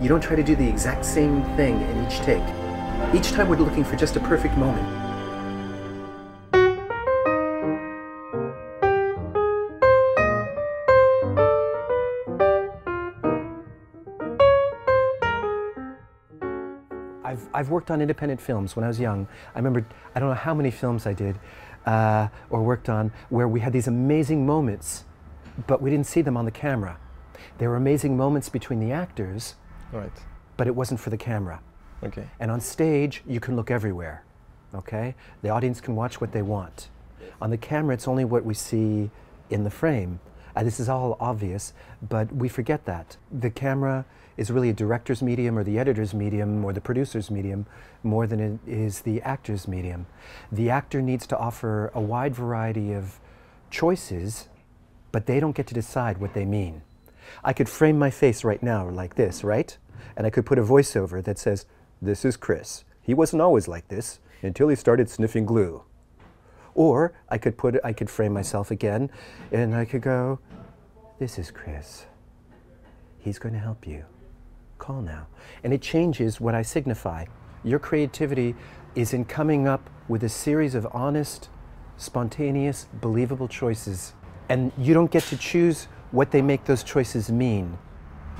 you don't try to do the exact same thing in each take. Each time we're looking for just a perfect moment. I've, I've worked on independent films when I was young. I remember, I don't know how many films I did uh, or worked on where we had these amazing moments, but we didn't see them on the camera. There were amazing moments between the actors, Right. but it wasn't for the camera. Okay. And on stage, you can look everywhere, okay? The audience can watch what they want. On the camera, it's only what we see in the frame. Uh, this is all obvious, but we forget that. The camera is really a director's medium or the editor's medium or the producer's medium more than it is the actor's medium. The actor needs to offer a wide variety of choices, but they don't get to decide what they mean. I could frame my face right now like this, right? And I could put a voiceover that says, This is Chris. He wasn't always like this until he started sniffing glue. Or I could put I could frame myself again and I could go, This is Chris. He's going to help you. Call now. And it changes what I signify. Your creativity is in coming up with a series of honest, spontaneous, believable choices. And you don't get to choose what they make those choices mean.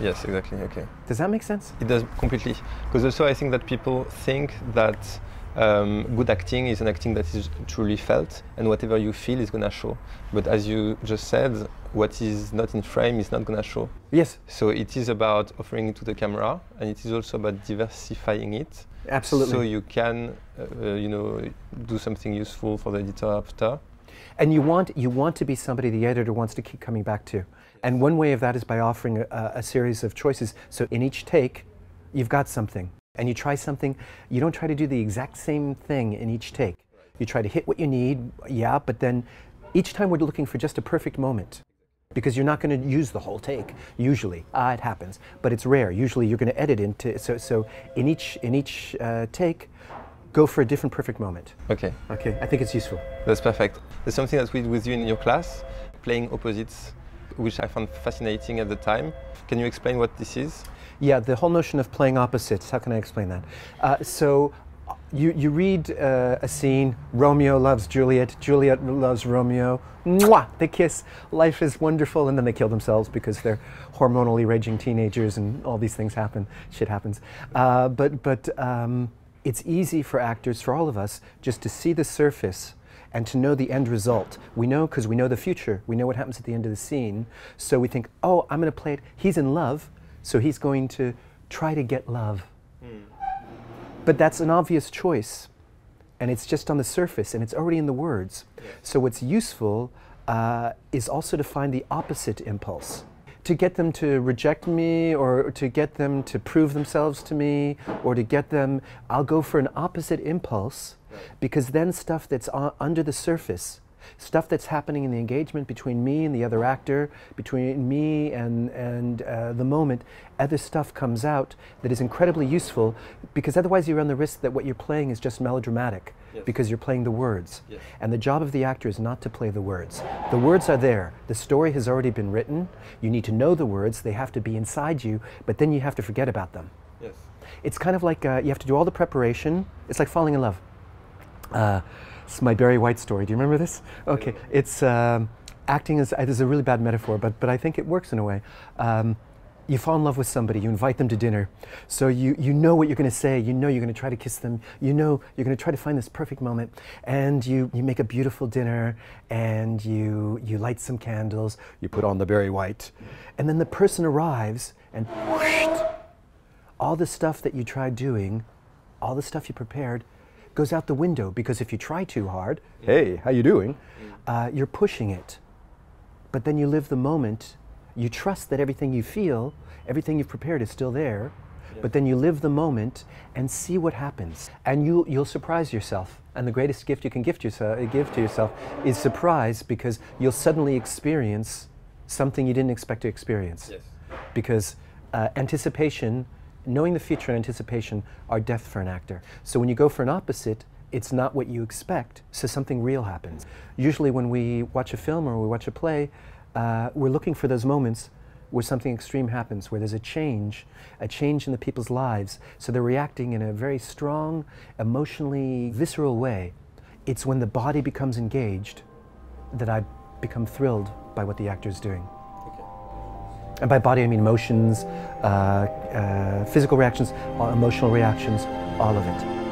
Yes, exactly. Okay. Does that make sense? It does completely. Because also, I think that people think that um, good acting is an acting that is truly felt, and whatever you feel is gonna show. But as you just said, what is not in frame is not gonna show. Yes, So it is about offering it to the camera, and it is also about diversifying it. absolutely. So you can, uh, uh, you know, do something useful for the editor after. And you want you want to be somebody the editor wants to keep coming back to. And one way of that is by offering a, a series of choices. So in each take, you've got something, and you try something. You don't try to do the exact same thing in each take. You try to hit what you need, yeah, but then each time we're looking for just a perfect moment. Because you're not going to use the whole take. Usually, ah, it happens, but it's rare. Usually, you're going to edit into so so in each in each uh, take, go for a different perfect moment. Okay, Okay, I think it's useful. that's perfect. There's something that we did with you in your class, playing opposites, which I found fascinating at the time. Can you explain what this is? Yeah, the whole notion of playing opposites. How can I explain that? Uh, so, uh, you, you read uh, a scene Romeo loves Juliet, Juliet loves Romeo. Mwah! They kiss. Life is wonderful. And then they kill themselves because they're hormonally raging teenagers and all these things happen. Shit happens. Uh, but but um, it's easy for actors, for all of us, just to see the surface and to know the end result. We know because we know the future. We know what happens at the end of the scene. So we think, oh, I'm going to play it. He's in love, so he's going to try to get love. But that's an obvious choice, and it's just on the surface, and it's already in the words. So what's useful uh, is also to find the opposite impulse. To get them to reject me, or to get them to prove themselves to me, or to get them, I'll go for an opposite impulse, because then stuff that's under the surface, stuff that's happening in the engagement between me and the other actor, between me and, and uh, the moment, other stuff comes out that is incredibly useful because otherwise you run the risk that what you're playing is just melodramatic Yes. because you're playing the words. Yes. And the job of the actor is not to play the words. The words are there. The story has already been written. You need to know the words. They have to be inside you, but then you have to forget about them. Yes. It's kind of like uh, you have to do all the preparation. It's like falling in love. Uh, it's my Barry White story. Do you remember this? Okay, it's um, acting is. Is a really bad metaphor, but but I think it works in a way. Um, you fall in love with somebody, you invite them to dinner, so you, you know what you're going to say, you know you're going to try to kiss them, you know you're going to try to find this perfect moment, and you, you make a beautiful dinner, and you, you light some candles, you put on the Barry White, and then the person arrives, and whoosh, all the stuff that you tried doing, all the stuff you prepared, goes out the window because if you try too hard, hey, how you doing? Uh, you're pushing it. But then you live the moment. You trust that everything you feel, everything you've prepared is still there. But then you live the moment and see what happens, and you you'll surprise yourself. And the greatest gift you can gift yourself, give to yourself is surprise because you'll suddenly experience something you didn't expect to experience Yes. because uh, anticipation, knowing the future and anticipation are death for an actor. So when you go for an opposite, it's not what you expect, so something real happens. Usually, when we watch a film or we watch a play, uh, we're looking for those moments where something extreme happens, where there's a change, a change in the people's lives, so they're reacting in a very strong, emotionally visceral way, it's when the body becomes engaged that I become thrilled by what the actor is doing. And by body, I mean emotions, uh, uh, physical reactions, emotional reactions, all of it.